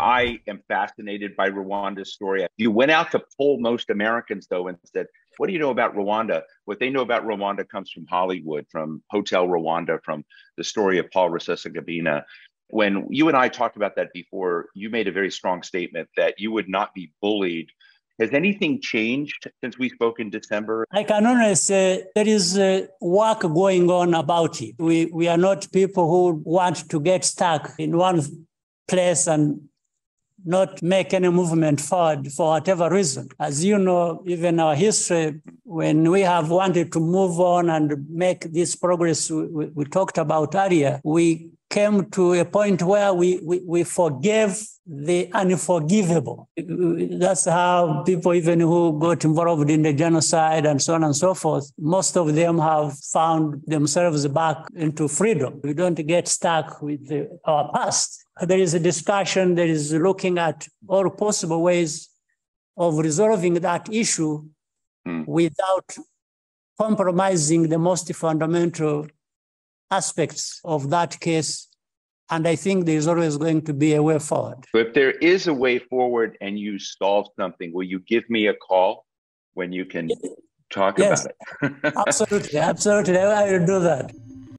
I am fascinated by Rwanda's story. You went out to poll most Americans, though, and said, What do you know about Rwanda? What they know about Rwanda comes from Hollywood, from Hotel Rwanda, from the story of Paul Rusesabagina. When you and I talked about that before, you made a very strong statement that you would not be bullied has anything changed since we spoke in December? I can only say there is uh, work going on about it. We, we are not people who want to get stuck in one place and not make any movement forward for whatever reason. As you know, even our history, when we have wanted to move on and make this progress we, we talked about earlier, we came to a point where we, we, we forgave the unforgivable. That's how people, even who got involved in the genocide and so on and so forth, most of them have found themselves back into freedom. We don't get stuck with the, our past. There is a discussion that is looking at all possible ways of resolving that issue mm. without compromising the most fundamental aspects of that case. And I think there's always going to be a way forward. If there is a way forward and you solve something, will you give me a call when you can talk yes. about it? absolutely, absolutely. I will do that.